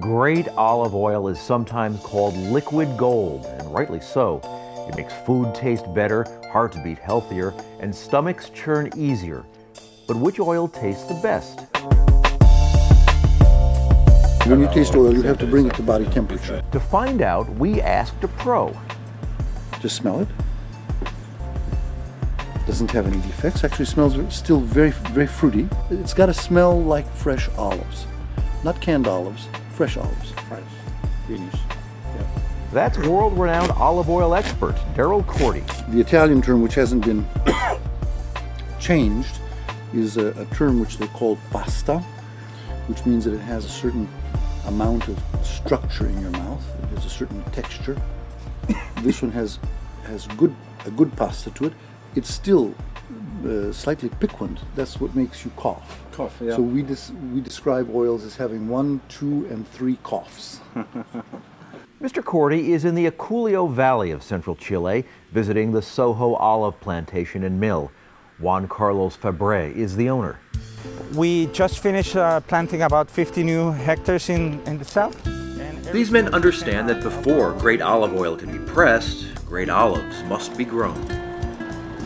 Great olive oil is sometimes called liquid gold, and rightly so. It makes food taste better, hearts beat healthier, and stomachs churn easier. But which oil tastes the best? When you taste oil, you have to bring it to body temperature. To find out, we asked a pro. Just smell it. Doesn't have any defects. Actually, smells still very, very fruity. It's got to smell like fresh olives, not canned olives. Fresh olives. Fresh. Greenish. Yeah. That's world-renowned olive oil expert Darrell Corti. The Italian term, which hasn't been changed, is a, a term which they call pasta, which means that it has a certain amount of structure in your mouth. It has a certain texture. this one has has good a good pasta to it. It's still uh, slightly piquant. That's what makes you cough. Cough, yeah. So we we describe oils as having one, two, and three coughs. Mr. Corti is in the Aculeo Valley of central Chile, visiting the Soho olive plantation and mill. Juan Carlos Fabre is the owner. We just finished uh, planting about 50 new hectares in, in the south. These men understand that before great olive oil can be pressed, great olives must be grown.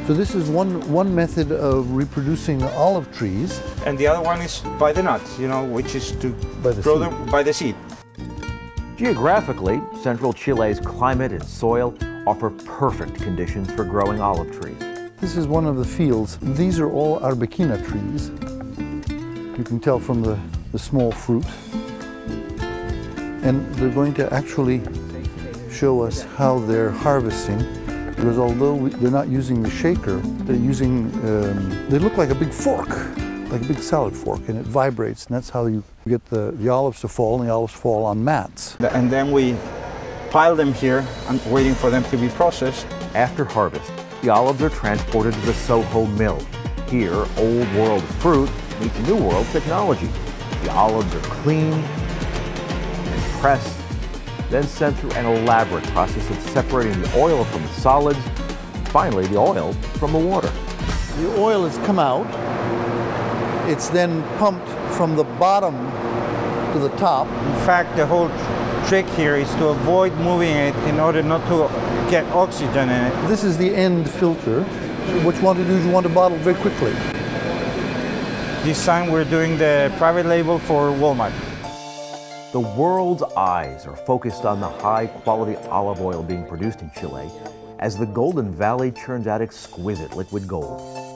So this is one, one method of reproducing olive trees. And the other one is by the nuts, you know, which is to by the grow seed. them by the seed. Geographically, central Chile's climate and soil offer perfect conditions for growing olive trees. This is one of the fields. These are all arbequina trees. You can tell from the, the small fruit. And they're going to actually show us how they're harvesting because although we, they're not using the shaker, they're using, um, they look like a big fork, like a big salad fork, and it vibrates, and that's how you get the, the olives to fall, and the olives fall on mats. And then we pile them here, and waiting for them to be processed. After harvest, the olives are transported to the Soho mill. Here, old world fruit meets new world technology. The olives are cleaned and pressed then sent through an elaborate process of separating the oil from the solids, finally the oil from the water. The oil has come out. It's then pumped from the bottom to the top. In fact, the whole trick here is to avoid moving it in order not to get oxygen in it. This is the end filter. What you want to do is you want to bottle very quickly. This time we're doing the private label for Walmart. The world's eyes are focused on the high quality olive oil being produced in Chile as the Golden Valley churns out exquisite liquid gold.